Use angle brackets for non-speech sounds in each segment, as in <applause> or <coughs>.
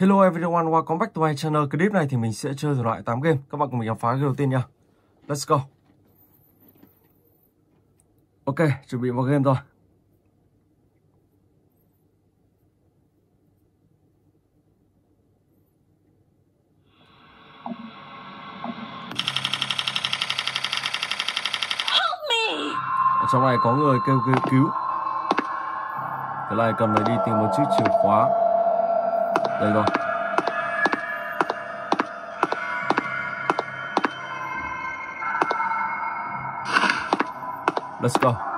Hello everyone, welcome back to my channel. Clip này thì mình sẽ chơi thử loại 8 game. Các bạn cùng mình khám phá cái đầu tiên nha. Let's go. Ok, chuẩn bị vào game rồi. Ở trong này có người kêu kêu cứu. Cái này cần phải đi tìm một chiếc chìa khóa. Đây rồi. Let's go.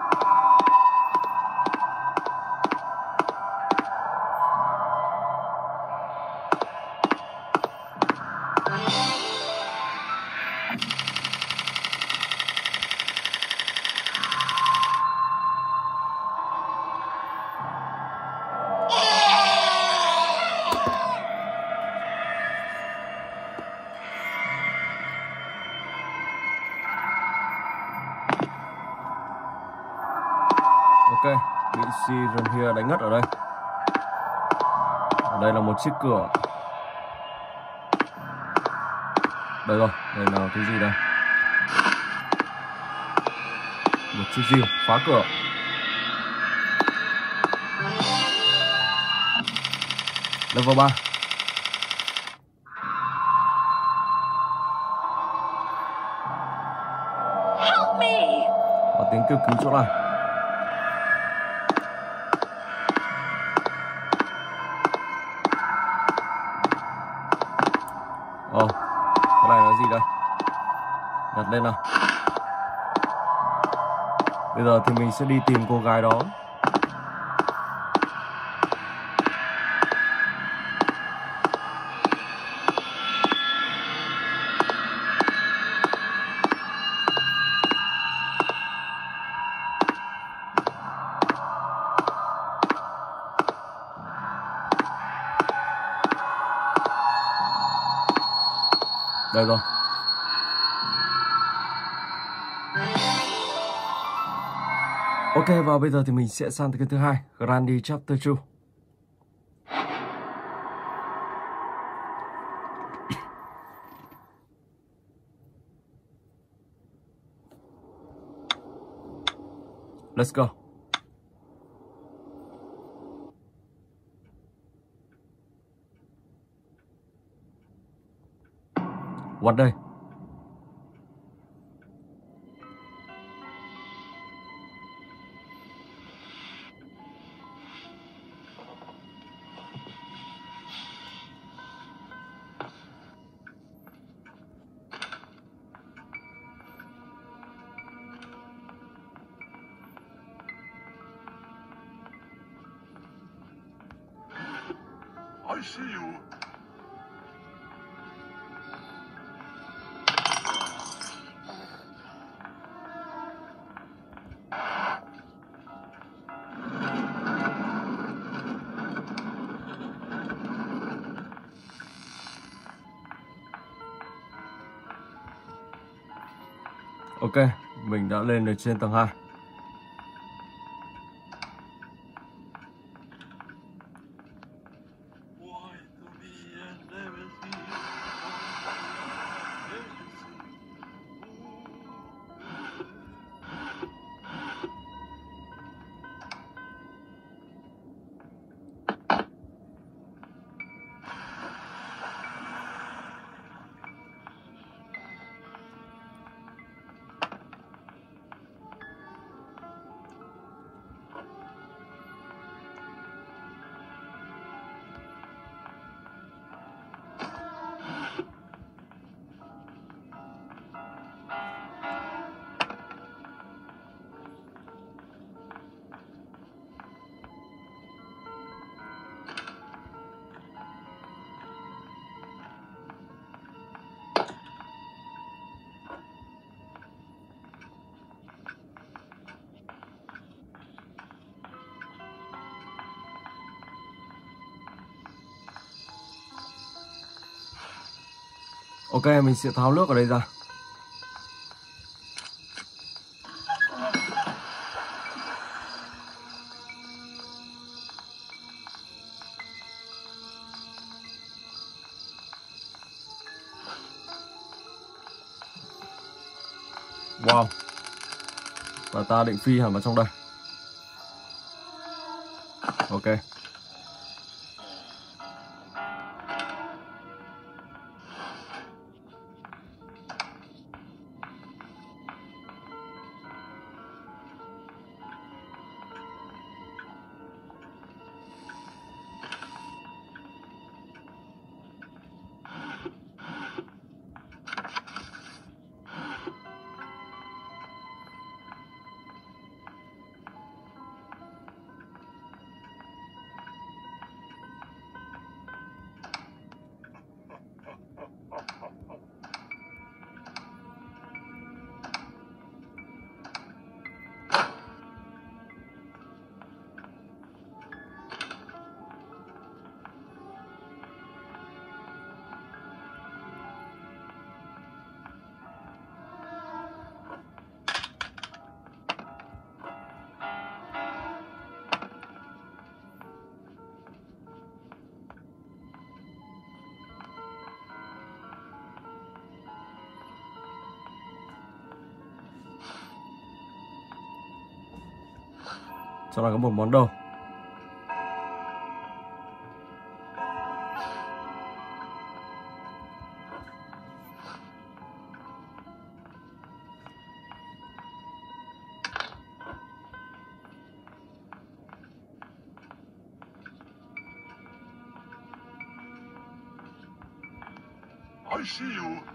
Bị si here đánh ngất ở đây. Ở đây là một chiếc cửa. Đây rồi, đây là cái gì đây? Một chiếc diều phá cửa. Level 3. Help me! Có tiếng kêu cứu chỗ này. Lên nào. Bây giờ thì mình sẽ đi tìm cô gái đó. Bây giờ thì mình sẽ sang tới kênh thứ hai, Grandi Chapter 2. <coughs> Let's go. What đây? I see you. Ok, mình đã lên được trên tầng 2. Ok mình sẽ tháo nước ở đây ra. Wow. Và ta định phi hẳn vào trong đây. Ok. Có một món đồ. I see you.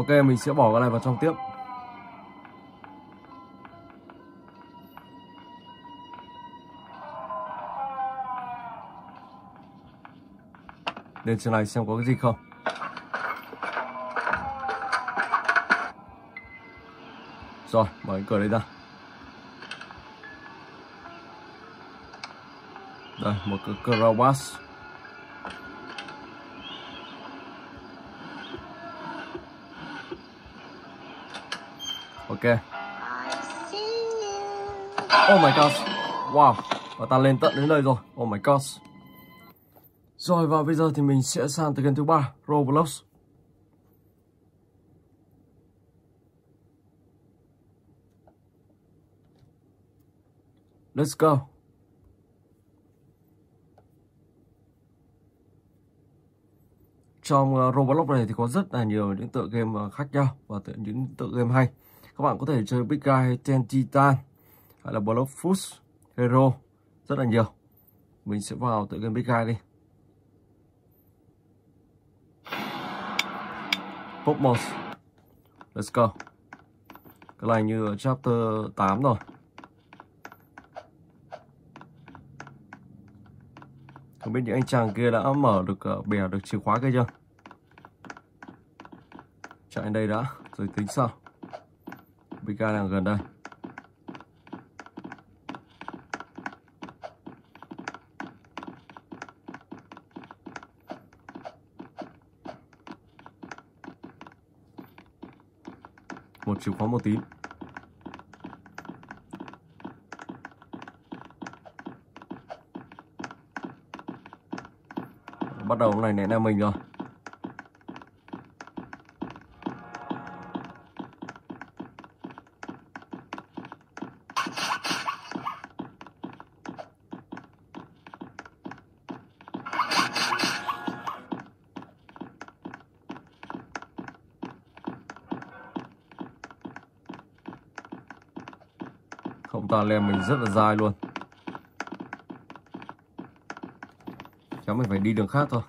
Ok, mình sẽ bỏ cái này vào trong tiếp. Lên trên này xem có cái gì không. Rồi, mở cái cửa đây ra. Đây, một cái cửa robot. Oh my god. Wow. Và ta lên tận đến đây rồi. Oh my god. Rồi và bây giờ thì mình sẽ sang tới game thứ ba, Roblox. Let's go. Trong ờ, Roblox này thì có rất là nhiều những tựa game ờ, khác nhau và tựa, những tựa game hay. Các bạn có thể chơi Big Guy, Ten Titan hay là Block Foods Hero rất là nhiều. Mình sẽ vào tựa game Big Guy đi. Popmos. Let's go. Cái này như ở chapter 8 rồi. Không biết những anh chàng kia đã mở được ờ, uh, bẻ được chìa khóa kia chưa? Chạy đến đây đã, rồi tính sau. BK đang gần đây. Một chìa khóa một tín. Bắt đầu này nè em mình rồi. Không ta lem mình rất là dài luôn. Chắc mình phải đi đường khác thôi.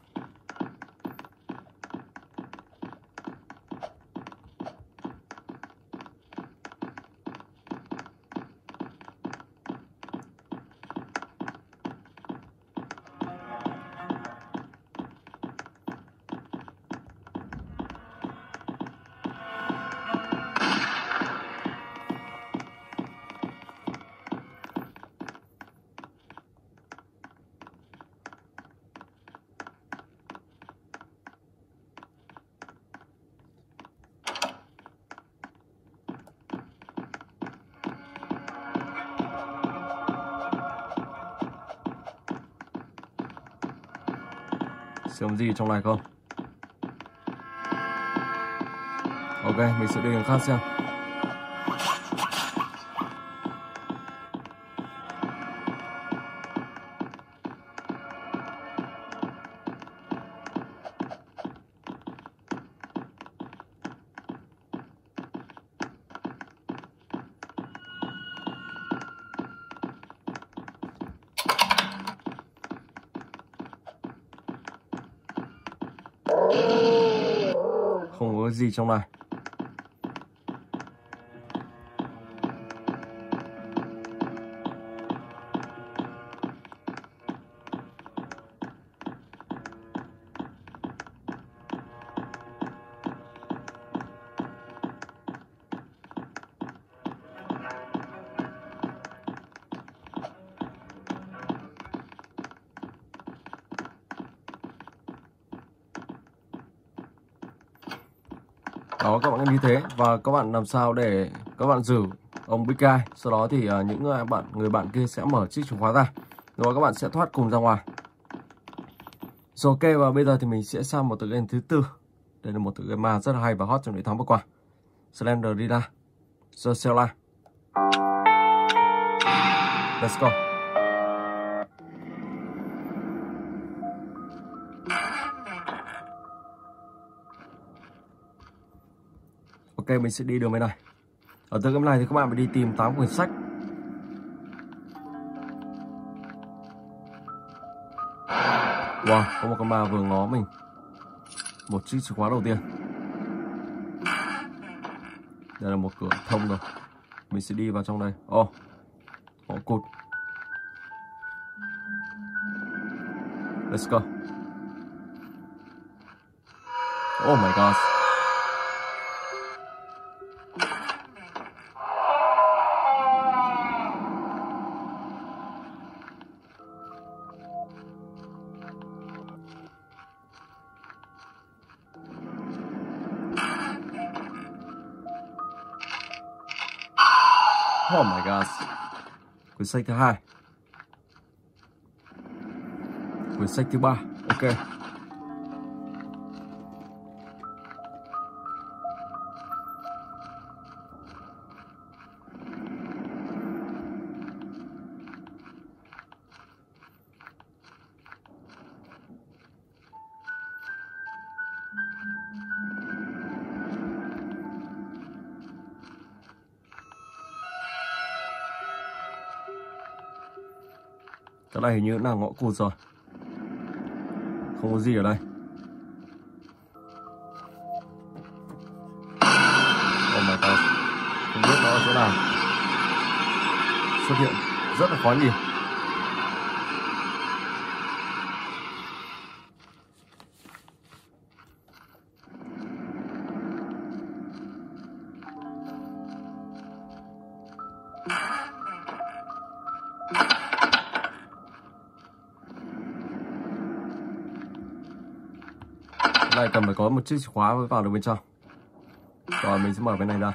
Xem gì trong này không? Ok mình sẽ đi đường khác xem. Không có đó các bạn như thế. Và các bạn làm sao để các bạn giữ ông Big Guy? Sau đó thì uh, những uh, bạn người bạn kia sẽ mở chiếc chìa khóa ra. Rồi các bạn sẽ thoát cùng ra ngoài. Rồi ok và bây giờ thì mình sẽ sang một tựa game thứ tư. Đây là một tựa game mà rất là hay và hot trong những tháng vừa qua. Slender Rida The Let's go. Mình sẽ đi đường bên này. Ở tựa game này thì các bạn phải đi tìm 8 quyển sách. Wow, có một con ma vừa ngó mình. Một chiếc chìa khóa đầu tiên. Đây là một cửa thông rồi. Mình sẽ đi vào trong đây. Ồ, oh, ngõ cụt Let's go. Oh my god Quyển sách thứ hai. Quyển sách thứ ba. Ok. Cái này hình như là ngõ cụt rồi. Không có gì ở đây. Oh my god. Không biết nó ở chỗ nào. Xuất hiện rất là khó nhìn. Này cần phải có một chiếc chìa khóa mới vào được bên trong. Rồi, mình sẽ mở cái này ra.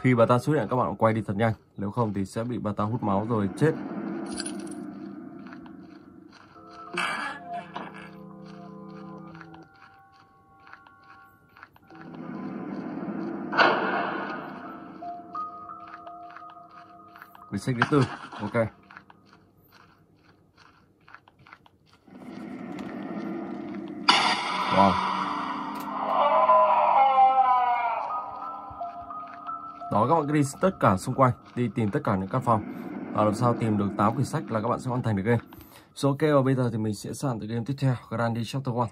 Khi bà ta xuất hiện, các bạn quay đi thật nhanh. Nếu không thì sẽ bị bà ta hút máu rồi chết. Quyển sách thứ tư Ok. Wow. Đó các bạn cứ đi tất cả xung quanh, Đi tìm tất cả những căn phòng. Và làm sao tìm được 8 quyển sách là các bạn sẽ hoàn thành được game. So, ok, và bây giờ thì mình sẽ sang tới game tiếp theo Grandi Chapter 1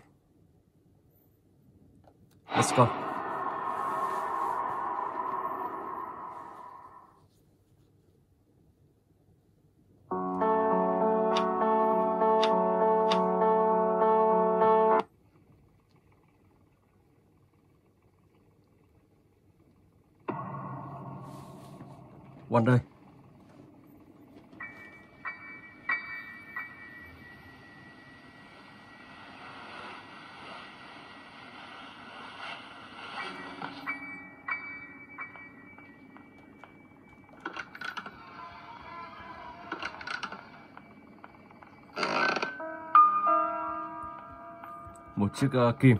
Let's go. Một chiếc uh, kim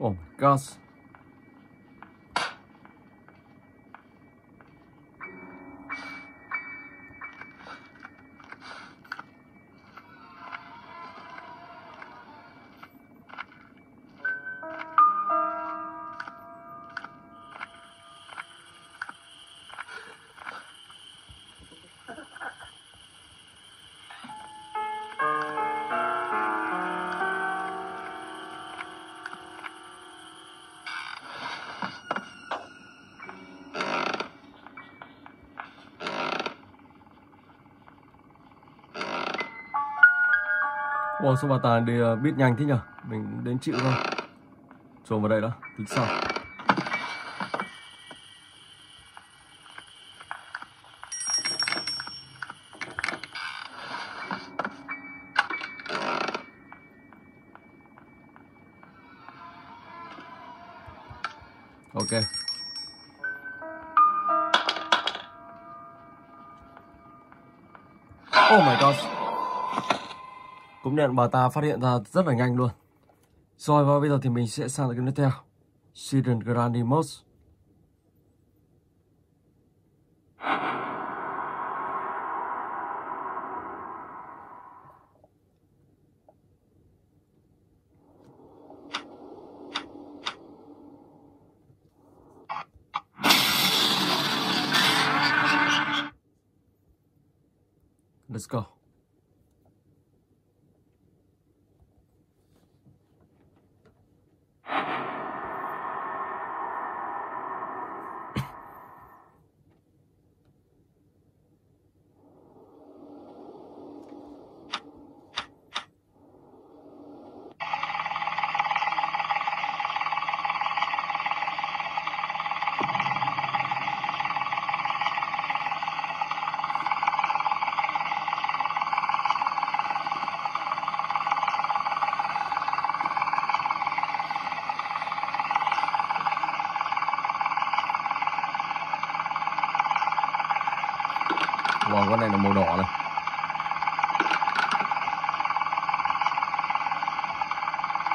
Oh my gosh. Số bà Tài đi ờ, uh, biết nhanh thế nhở? Mình đến chịu thôi. Trồn vào đây đó, tính sau. Ok. Oh my God cũng nhận bà ta phát hiện ra rất là nhanh luôn. Rồi, và bây giờ thì mình sẽ sang cái tiếp theo. Sidon Grandimus. Let's go. Wow, con này là màu đỏ này.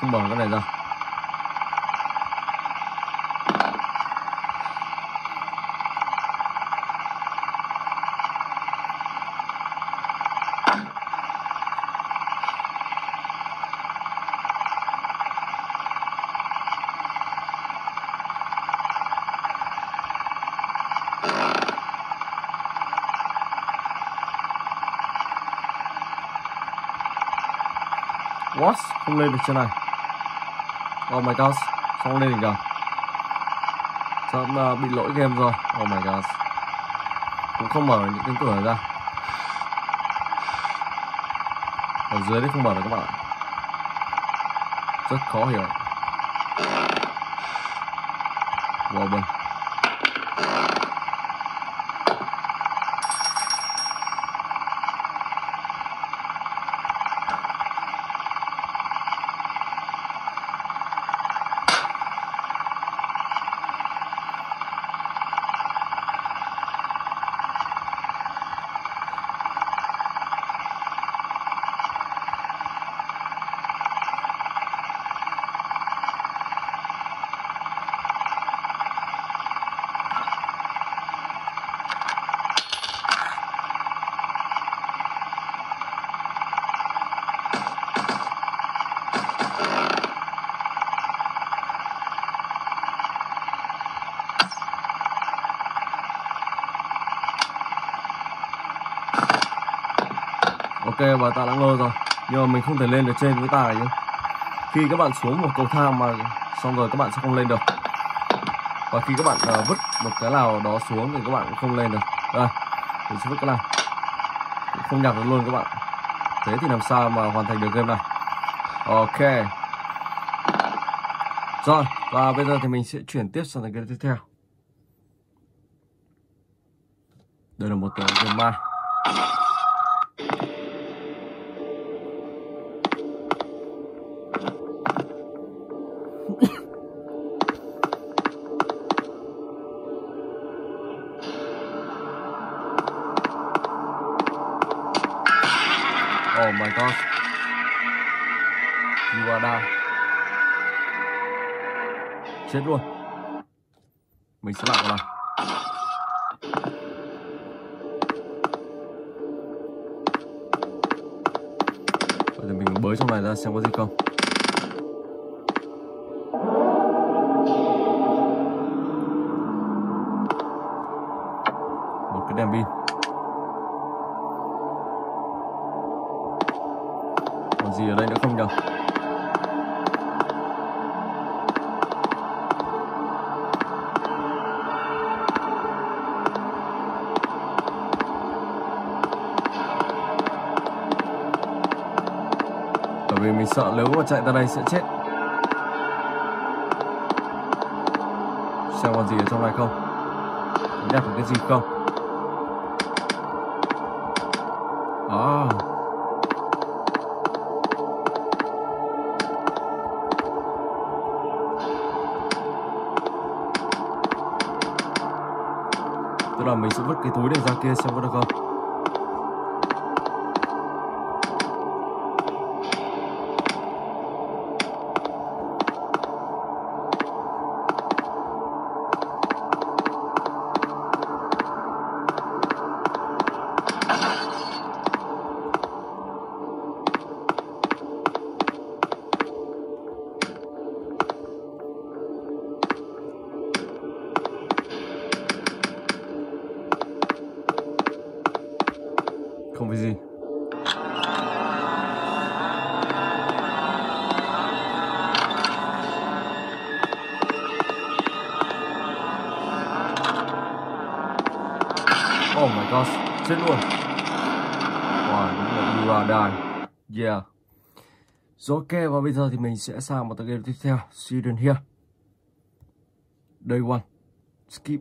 Không mở cái này ra. What? Không lên được trên này. Oh my god, không lên được rồi. Sao uh, bị lỗi game rồi. Oh my god. Cũng không mở những cánh cửa ra. Ở dưới đấy không mở được các bạn. Rất khó hiểu. Wow, bình và ta đã ngơ rồi. Nhưng mà mình không thể lên được trên với tài nhé khi các bạn xuống một cầu thang mà xong rồi các bạn sẽ không lên được. Và khi các bạn uh, vứt một cái nào đó xuống thì các bạn cũng không lên được. Đây mình sẽ vứt cái này không nhặt được luôn các bạn. Thế thì làm sao mà hoàn thành được game này? Ok. Rồi và bây giờ thì mình sẽ chuyển tiếp sang game tiếp theo. Đây là một tờ game ma. Santos Iwada Chết luôn. Mình sẽ làm vào này. Bây giờ mình bới trong này ra xem có gì không. Một cái đèn pin. Gì ở đây nữa không nhỉ bởi vì mình sợ nếu mà chạy ra đây sẽ chết. Xem còn gì ở trong này không? Nhặt được cái gì không? Vứt cái túi này ra Yeah. Rồi ok, và bây giờ thì mình sẽ sang một tựa game tiếp theo Sweden here. Day one. Skip.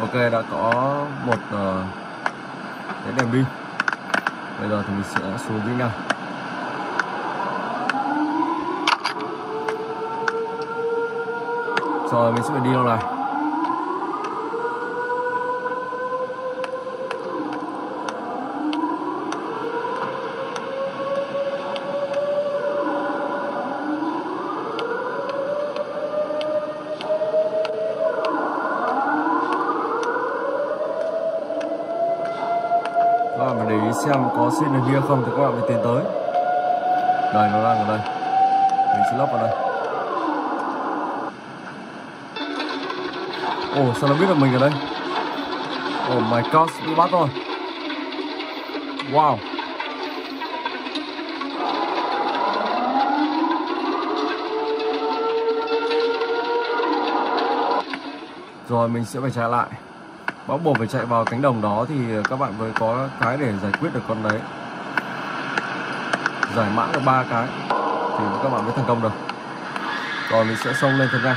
Ok đã có một uh, cái đèn pin bây giờ thì mình sẽ xuống dưới nhau rồi, mình sẽ phải đi đâu này? Ý xem có xin được kia không thì các bạn phải tiến tới. Đây nó đang ở đây. Mình sẽ lắp vào đây. Ồ oh, sao nó biết được mình ở đây? Oh my god bị bắt rồi. Wow. Rồi mình sẽ phải trả lại bắt buộc phải chạy vào cánh đồng đó thì các bạn mới có cái để giải quyết được con đấy. Giải mã được ba cái thì các bạn mới thành công được. Rồi mình sẽ xông lên thật ra.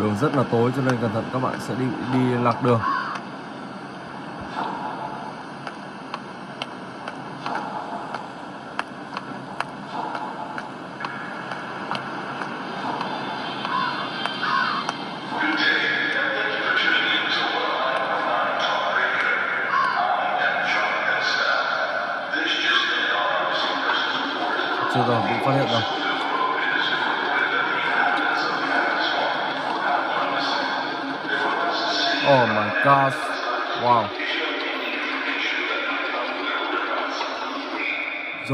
Đường rất là tối cho nên cẩn thận các bạn sẽ đi đi lạc đường.